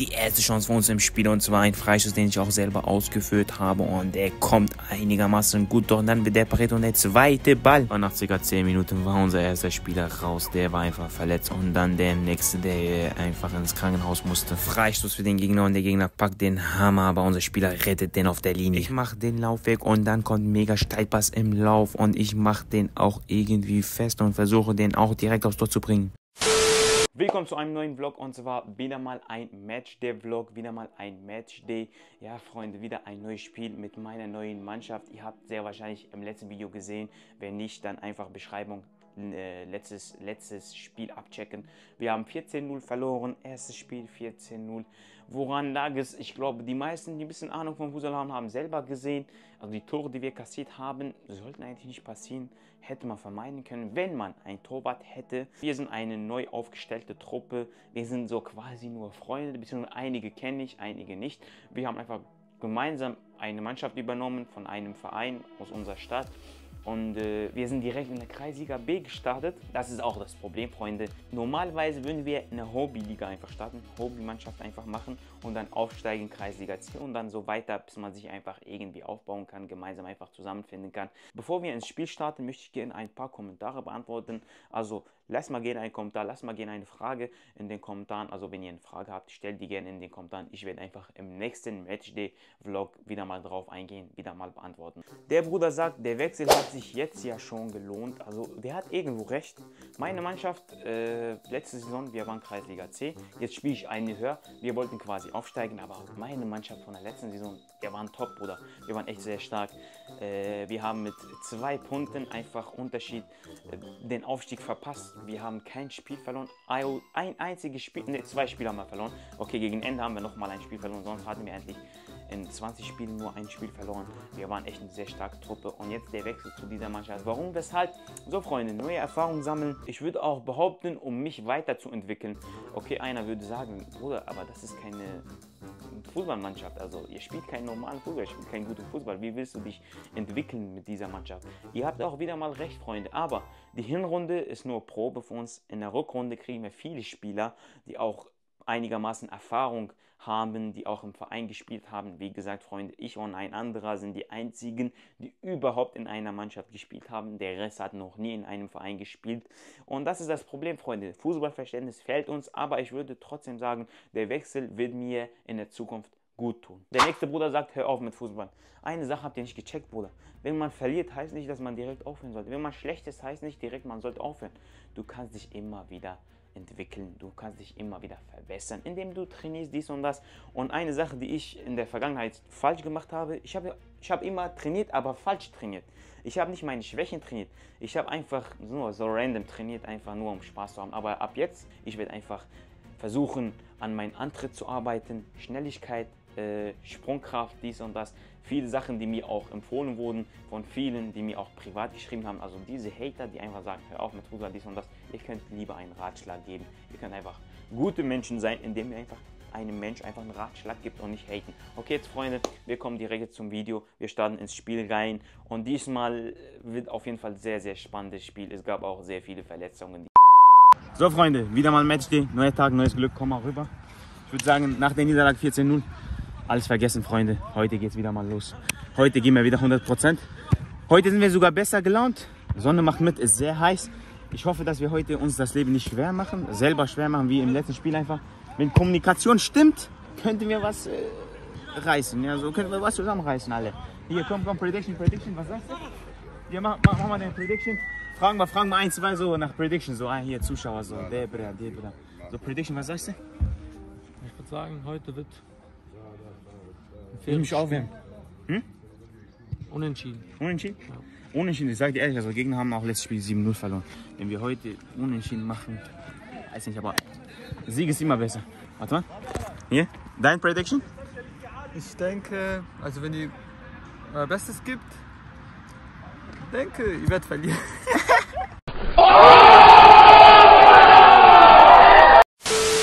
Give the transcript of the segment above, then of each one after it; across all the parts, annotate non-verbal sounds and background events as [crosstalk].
die erste Chance für uns im Spiel und zwar ein Freischuss, den ich auch selber ausgeführt habe und der kommt einigermaßen gut doch dann wird der Pareto und der zweite Ball. Und nach ca. 10 Minuten war unser erster Spieler raus, der war einfach verletzt und dann der nächste, der einfach ins Krankenhaus musste. Freistoß für den Gegner und der Gegner packt den Hammer, aber unser Spieler rettet den auf der Linie. Ich mache den Lauf weg und dann kommt mega Steilpass im Lauf und ich mache den auch irgendwie fest und versuche den auch direkt aufs Tor zu bringen. Willkommen zu einem neuen Vlog und zwar wieder mal ein Matchday-Vlog, wieder mal ein Matchday. Ja, Freunde, wieder ein neues Spiel mit meiner neuen Mannschaft. Ihr habt sehr wahrscheinlich im letzten Video gesehen. Wenn nicht, dann einfach Beschreibung äh, letztes, letztes Spiel abchecken. Wir haben 14-0 verloren, erstes Spiel 14-0. Woran lag es? Ich glaube, die meisten, die ein bisschen Ahnung von Fußball haben, haben selber gesehen. Also die Tore, die wir kassiert haben, sollten eigentlich nicht passieren. Hätte man vermeiden können, wenn man ein Torwart hätte. Wir sind eine neu aufgestellte Truppe. Wir sind so quasi nur Freunde, beziehungsweise einige kenne ich, einige nicht. Wir haben einfach gemeinsam eine Mannschaft übernommen von einem Verein aus unserer Stadt. Und äh, wir sind direkt in der Kreisliga B gestartet. Das ist auch das Problem, Freunde. Normalerweise würden wir eine Hobbyliga einfach starten, Hobbymannschaft einfach machen und dann aufsteigen in Kreisliga C und dann so weiter, bis man sich einfach irgendwie aufbauen kann, gemeinsam einfach zusammenfinden kann. Bevor wir ins Spiel starten, möchte ich gerne ein paar Kommentare beantworten. Also lasst mal gerne einen Kommentar, lasst mal gerne eine Frage in den Kommentaren. Also wenn ihr eine Frage habt, stellt die gerne in den Kommentaren. Ich werde einfach im nächsten Matchday-Vlog wieder mal drauf eingehen, wieder mal beantworten. Der Bruder sagt, der Wechsel hat sich jetzt ja schon gelohnt. Also der hat irgendwo recht. Meine Mannschaft, äh, letzte Saison, wir waren Kreisliga C. Jetzt spiele ich eine höher. Wir wollten quasi aufsteigen, aber meine Mannschaft von der letzten Saison, wir waren top, Bruder. Wir waren echt sehr stark. Äh, wir haben mit zwei Punkten einfach Unterschied äh, den Aufstieg verpasst. Wir haben kein Spiel verloren. Ein einziges Spiel, ne, zwei Spiele haben wir verloren. Okay, gegen Ende haben wir nochmal ein Spiel verloren, sonst hatten wir endlich in 20 Spielen nur ein Spiel verloren. Wir waren echt eine sehr starke Truppe und jetzt der Wechsel zu dieser Mannschaft. Warum, weshalb? So Freunde, neue Erfahrungen sammeln. Ich würde auch behaupten, um mich weiterzuentwickeln. Okay, einer würde sagen, Bruder, aber das ist keine Fußballmannschaft. Also ihr spielt keinen normalen Fußball, ihr spielt keinen guten Fußball. Wie willst du dich entwickeln mit dieser Mannschaft? Ihr habt auch wieder mal recht, Freunde. Aber die Hinrunde ist nur Probe für uns. In der Rückrunde kriegen wir viele Spieler, die auch einigermaßen Erfahrung haben, die auch im Verein gespielt haben. Wie gesagt, Freunde, ich und ein anderer sind die einzigen, die überhaupt in einer Mannschaft gespielt haben. Der Rest hat noch nie in einem Verein gespielt. Und das ist das Problem, Freunde. Fußballverständnis fehlt uns, aber ich würde trotzdem sagen, der Wechsel wird mir in der Zukunft gut tun. Der nächste Bruder sagt, hör auf mit Fußball. Eine Sache habt ihr nicht gecheckt, Bruder. Wenn man verliert, heißt nicht, dass man direkt aufhören sollte. Wenn man schlecht ist, heißt nicht direkt, man sollte aufhören. Du kannst dich immer wieder entwickeln. Du kannst dich immer wieder verbessern, indem du trainierst dies und das. Und eine Sache, die ich in der Vergangenheit falsch gemacht habe, ich habe, ich habe immer trainiert, aber falsch trainiert. Ich habe nicht meine Schwächen trainiert. Ich habe einfach nur so random trainiert, einfach nur um Spaß zu haben. Aber ab jetzt, ich werde einfach versuchen, an meinen Antritt zu arbeiten, Schnelligkeit, äh, Sprungkraft, dies und das. Viele Sachen, die mir auch empfohlen wurden von vielen, die mir auch privat geschrieben haben. Also diese Hater, die einfach sagen, hör auf mit Fußball, dies und das. Ihr könnt lieber einen Ratschlag geben. Ihr könnt einfach gute Menschen sein, indem ihr einfach einem Mensch einfach einen Ratschlag gibt und nicht haten. Okay, jetzt Freunde, wir kommen direkt zum Video. Wir starten ins Spiel rein und diesmal wird auf jeden Fall sehr, sehr spannendes Spiel. Es gab auch sehr viele Verletzungen. So Freunde, wieder mal ein Matchday, neuer Tag, neues Glück, komm mal rüber. Ich würde sagen, nach der Niederlage 14-0 alles vergessen, Freunde. Heute geht es wieder mal los. Heute gehen wir wieder 100% Heute sind wir sogar besser gelaunt. Sonne macht mit, ist sehr heiß. Ich hoffe, dass wir heute uns das Leben nicht schwer machen, selber schwer machen, wie im letzten Spiel einfach. Wenn Kommunikation stimmt, könnten wir was äh, reißen. Ja, so könnten wir was zusammenreißen alle. Hier, komm, komm, Prediction, Prediction, was sagst du? Hier, mach, mach, mach mal deine Prediction. Fragen wir, fragen wir ein, zwei so nach Prediction. So, ah, hier, Zuschauer, so, der Bruder. So, Prediction, was sagst du? Ich würde sagen, heute wird ich mich aufwärmen. Hm? Unentschieden. Unentschieden? Ja. Unentschieden, ich sage dir ehrlich, also Gegner haben auch letztes Spiel 7-0 verloren. Wenn wir heute Unentschieden machen, weiß nicht, aber Sieg ist immer besser. Warte mal. Hier, dein Prediction? Ich denke, also wenn ihr euer Bestes gibt, denke, ihr werdet verlieren. [laughs] [laughs]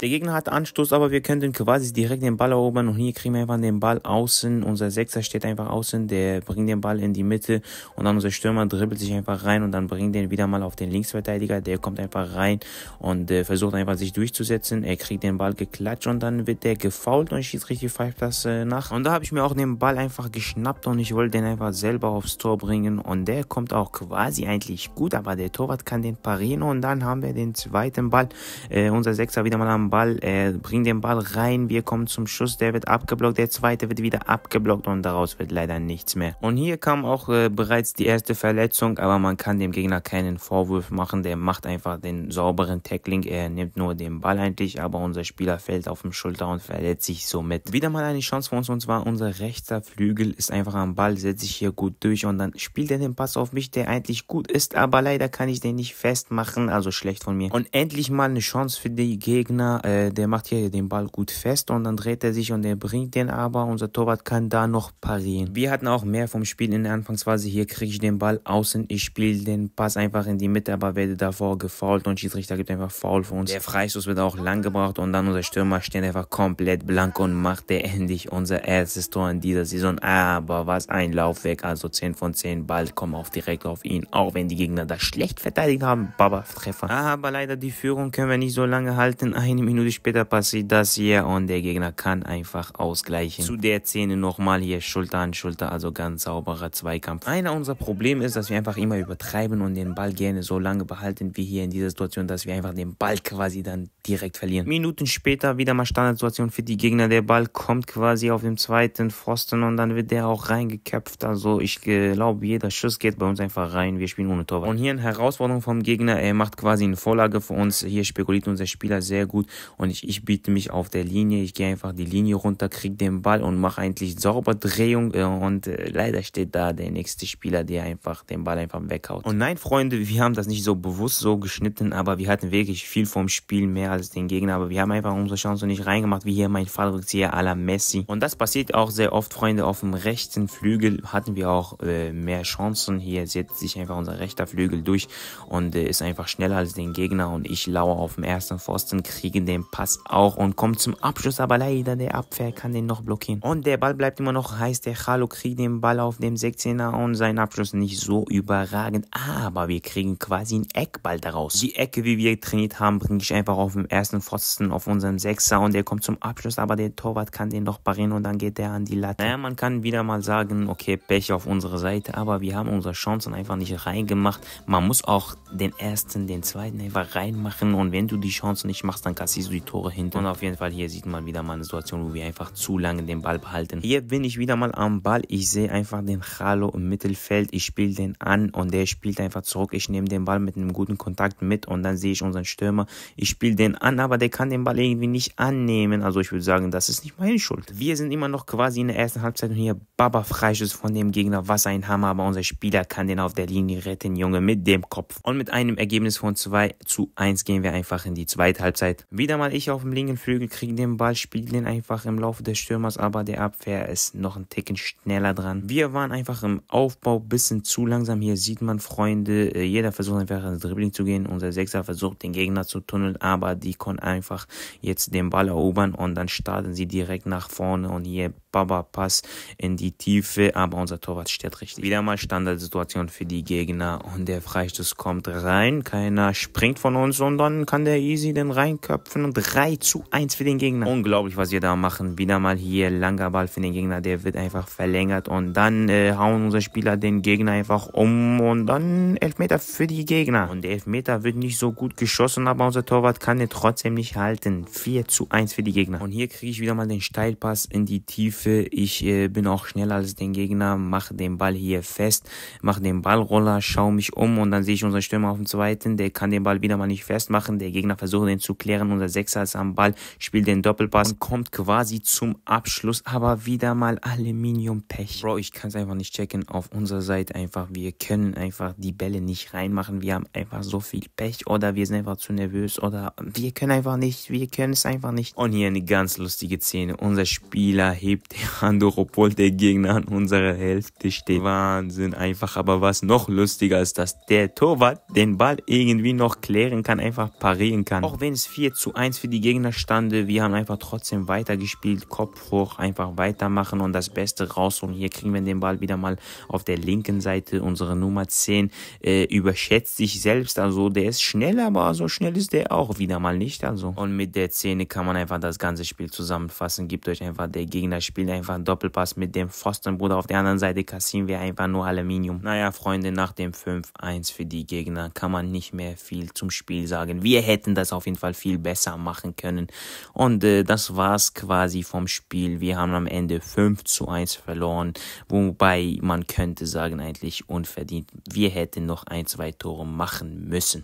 Der Gegner hat Anstoß, aber wir könnten quasi direkt den Ball erobern und hier kriegen wir einfach den Ball außen. Unser Sechser steht einfach außen, der bringt den Ball in die Mitte und dann unser Stürmer dribbelt sich einfach rein und dann bringt den wieder mal auf den Linksverteidiger. Der kommt einfach rein und äh, versucht einfach sich durchzusetzen. Er kriegt den Ball geklatscht und dann wird der gefault und Schiedsrichter pfeift das äh, nach. Und da habe ich mir auch den Ball einfach geschnappt und ich wollte den einfach selber aufs Tor bringen und der kommt auch quasi eigentlich gut, aber der Torwart kann den parieren und dann haben wir den zweiten Ball. Äh, unser Sechser wieder mal am Ball, er bringt den Ball rein, wir kommen zum Schuss, der wird abgeblockt, der zweite wird wieder abgeblockt und daraus wird leider nichts mehr. Und hier kam auch äh, bereits die erste Verletzung, aber man kann dem Gegner keinen Vorwurf machen, der macht einfach den sauberen Tackling, er nimmt nur den Ball eigentlich, aber unser Spieler fällt auf dem Schulter und verletzt sich somit. Wieder mal eine Chance für uns und zwar unser rechter Flügel ist einfach am Ball, setzt sich hier gut durch und dann spielt er den Pass auf mich, der eigentlich gut ist, aber leider kann ich den nicht festmachen, also schlecht von mir. Und endlich mal eine Chance für die Gegner, äh, der macht hier den Ball gut fest und dann dreht er sich und er bringt den aber, unser Torwart kann da noch parieren. Wir hatten auch mehr vom Spiel in der Anfangsphase, hier kriege ich den Ball außen, ich spiele den Pass einfach in die Mitte, aber werde davor gefault und Schiedsrichter gibt einfach Foul für uns. Der Freistoß wird auch lang gebraucht und dann unser Stürmer steht einfach komplett blank und macht der endlich unser erstes Tor in dieser Saison, aber was ein Laufwerk, also 10 von 10, Ball kommt auf direkt auf ihn, auch wenn die Gegner das schlecht verteidigt haben, Baba Treffer. Aber leider die Führung können wir nicht so lange halten, eine Minute später passiert das hier und der Gegner kann einfach ausgleichen. Zu der Szene nochmal hier Schulter an Schulter, also ganz sauberer Zweikampf. Einer unserer Probleme ist, dass wir einfach immer übertreiben und den Ball gerne so lange behalten wie hier in dieser Situation, dass wir einfach den Ball quasi dann direkt verlieren. Minuten später wieder mal Standardsituation für die Gegner. Der Ball kommt quasi auf dem zweiten Pfosten und dann wird der auch reingeköpft. Also ich glaube, jeder Schuss geht bei uns einfach rein. Wir spielen ohne Torwart. Und hier eine Herausforderung vom Gegner. Er macht quasi eine Vorlage für uns. Hier spekuliert unser Spieler sehr gut und ich, ich biete mich auf der Linie. Ich gehe einfach die Linie runter, kriege den Ball und mache eigentlich sauber Drehung äh, und äh, leider steht da der nächste Spieler, der einfach den Ball einfach weghaut. Und nein, Freunde, wir haben das nicht so bewusst so geschnitten, aber wir hatten wirklich viel vom Spiel mehr als den Gegner, aber wir haben einfach unsere Chance nicht reingemacht, wie hier mein Fallrückzieher à la Messi. Und das passiert auch sehr oft, Freunde, auf dem rechten Flügel hatten wir auch äh, mehr Chancen. Hier setzt sich einfach unser rechter Flügel durch und äh, ist einfach schneller als den Gegner und ich lauere auf dem ersten Pfosten, kriege den Pass auch und komme zum Abschluss, aber leider der Abwehr kann den noch blockieren. Und der Ball bleibt immer noch heiß, der Chalo kriegt den Ball auf dem 16er und sein Abschluss nicht so überragend, aber wir kriegen quasi einen Eckball daraus. Die Ecke, wie wir trainiert haben, bringe ich einfach auf dem ersten Pfosten auf unserem Sechser und der kommt zum Abschluss, aber der Torwart kann den noch parieren und dann geht der an die Latte. Naja, man kann wieder mal sagen, okay, Pech auf unserer Seite, aber wir haben unsere Chancen einfach nicht reingemacht. Man muss auch den ersten, den zweiten einfach reinmachen und wenn du die Chancen nicht machst, dann kassierst du die Tore hinten. Und auf jeden Fall hier sieht man wieder mal eine Situation, wo wir einfach zu lange den Ball behalten. Hier bin ich wieder mal am Ball. Ich sehe einfach den Chalo im Mittelfeld. Ich spiele den an und der spielt einfach zurück. Ich nehme den Ball mit einem guten Kontakt mit und dann sehe ich unseren Stürmer. Ich spiele den an, aber der kann den Ball irgendwie nicht annehmen. Also ich würde sagen, das ist nicht meine Schuld. Wir sind immer noch quasi in der ersten Halbzeit und hier Baba Freischuss von dem Gegner. Was ein Hammer, aber unser Spieler kann den auf der Linie retten, Junge, mit dem Kopf. Und mit einem Ergebnis von 2 zu 1 gehen wir einfach in die zweite Halbzeit. Wieder mal ich auf dem linken Flügel, kriege den Ball, spiele den einfach im Laufe des Stürmers, aber der Abwehr ist noch ein Ticken schneller dran. Wir waren einfach im Aufbau bisschen zu langsam. Hier sieht man, Freunde, äh, jeder versucht einfach ins Dribbling zu gehen. Unser Sechser versucht den Gegner zu tunneln, aber die konnten einfach jetzt den Ball erobern und dann starten sie direkt nach vorne und hier Baba Pass in die Tiefe, aber unser Torwart steht richtig. Wieder mal Standardsituation für die Gegner und der Freistoß kommt rein, keiner springt von uns und dann kann der easy den reinköpfen und 3 zu 1 für den Gegner. Unglaublich, was wir da machen. Wieder mal hier langer Ball für den Gegner, der wird einfach verlängert und dann äh, hauen unsere Spieler den Gegner einfach um und dann Elfmeter für die Gegner. Und der Elfmeter wird nicht so gut geschossen, aber unser Torwart kann den trotzdem nicht halten. 4 zu 1 für die Gegner. Und hier kriege ich wieder mal den Steilpass in die Tiefe. Ich äh, bin auch schneller als den Gegner, mache den Ball hier fest, mache den Ballroller, schaue mich um und dann sehe ich unseren Stürmer auf dem zweiten. Der kann den Ball wieder mal nicht festmachen. Der Gegner versucht den zu klären. Unser Sechser ist am Ball, spielt den Doppelpass und kommt quasi zum Abschluss, aber wieder mal Aluminium-Pech. Bro, ich kann es einfach nicht checken. Auf unserer Seite einfach, wir können einfach die Bälle nicht reinmachen. Wir haben einfach so viel Pech oder wir sind einfach zu nervös oder wir können einfach nicht, wir können es einfach nicht. Und hier eine ganz lustige Szene. Unser Spieler hebt der Handtuch, obwohl der Gegner an unserer Hälfte steht. Wahnsinn, einfach. Aber was noch lustiger ist, dass der Torwart den Ball irgendwie noch klären kann, einfach parieren kann. Auch wenn es 4 zu 1 für die Gegner stande, wir haben einfach trotzdem weitergespielt, Kopf hoch, einfach weitermachen und das Beste rausholen. Hier kriegen wir den Ball wieder mal auf der linken Seite. Unsere Nummer 10 äh, überschätzt sich selbst, also der ist schnell, aber so schnell ist der auch wieder mal nicht. Also. Und mit der Szene kann man einfach das ganze Spiel zusammenfassen. Gibt euch einfach, der Gegner spielt einfach einen Doppelpass mit dem Pfostenbruder. Auf der anderen Seite kassieren wir einfach nur Aluminium. Naja, Freunde, nach dem 5-1 für die Gegner kann man nicht mehr viel zum Spiel sagen. Wir hätten das auf jeden Fall viel besser machen können. Und äh, das war's quasi vom Spiel. Wir haben am Ende 5 zu 1 verloren, wobei man könnte sagen, eigentlich unverdient. Wir hätten noch ein, zwei Tore machen müssen.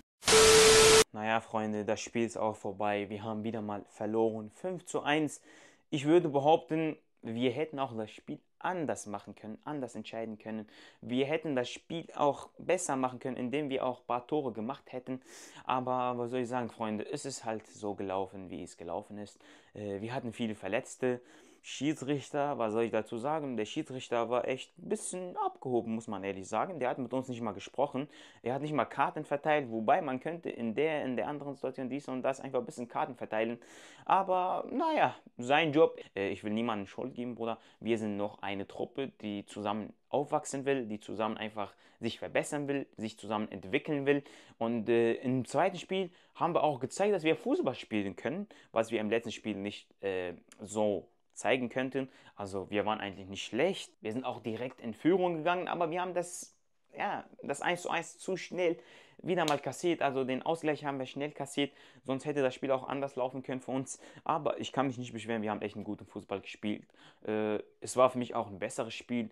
Naja, Freunde, das Spiel ist auch vorbei. Wir haben wieder mal verloren. 5 zu 1. Ich würde behaupten, wir hätten auch das Spiel anders machen können, anders entscheiden können. Wir hätten das Spiel auch besser machen können, indem wir auch ein paar Tore gemacht hätten. Aber was soll ich sagen, Freunde, es ist halt so gelaufen, wie es gelaufen ist. Äh, wir hatten viele Verletzte. Schiedsrichter, was soll ich dazu sagen? Der Schiedsrichter war echt ein bisschen abgehoben, muss man ehrlich sagen. Der hat mit uns nicht mal gesprochen. Er hat nicht mal Karten verteilt, wobei man könnte in der, in der anderen Situation dies und das einfach ein bisschen Karten verteilen. Aber naja, sein Job. Äh, ich will niemandem Schuld geben, Bruder. Wir sind noch eine Truppe, die zusammen aufwachsen will, die zusammen einfach sich verbessern will, sich zusammen entwickeln will. Und äh, im zweiten Spiel haben wir auch gezeigt, dass wir Fußball spielen können, was wir im letzten Spiel nicht äh, so zeigen könnten. Also wir waren eigentlich nicht schlecht. Wir sind auch direkt in Führung gegangen, aber wir haben das, ja, das 1 zu 1 zu schnell wieder mal kassiert. Also den Ausgleich haben wir schnell kassiert. Sonst hätte das Spiel auch anders laufen können für uns. Aber ich kann mich nicht beschweren. Wir haben echt einen guten Fußball gespielt. Äh, es war für mich auch ein besseres Spiel.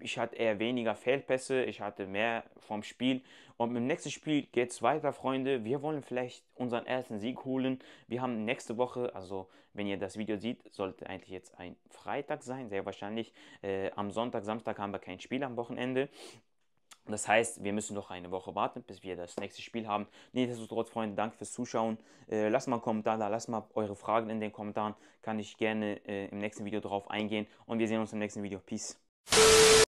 Ich hatte eher weniger Fehlpässe. Ich hatte mehr vom Spiel. Und im nächsten Spiel geht es weiter, Freunde. Wir wollen vielleicht unseren ersten Sieg holen. Wir haben nächste Woche, also wenn ihr das Video seht, sollte eigentlich jetzt ein Freitag sein, sehr wahrscheinlich. Äh, am Sonntag, Samstag haben wir kein Spiel am Wochenende. Das heißt, wir müssen noch eine Woche warten, bis wir das nächste Spiel haben. Nichtsdestotrotz, Freunde, danke fürs Zuschauen. Äh, lasst mal einen Kommentar da, lasst mal eure Fragen in den Kommentaren. Kann ich gerne äh, im nächsten Video drauf eingehen. Und wir sehen uns im nächsten Video. Peace.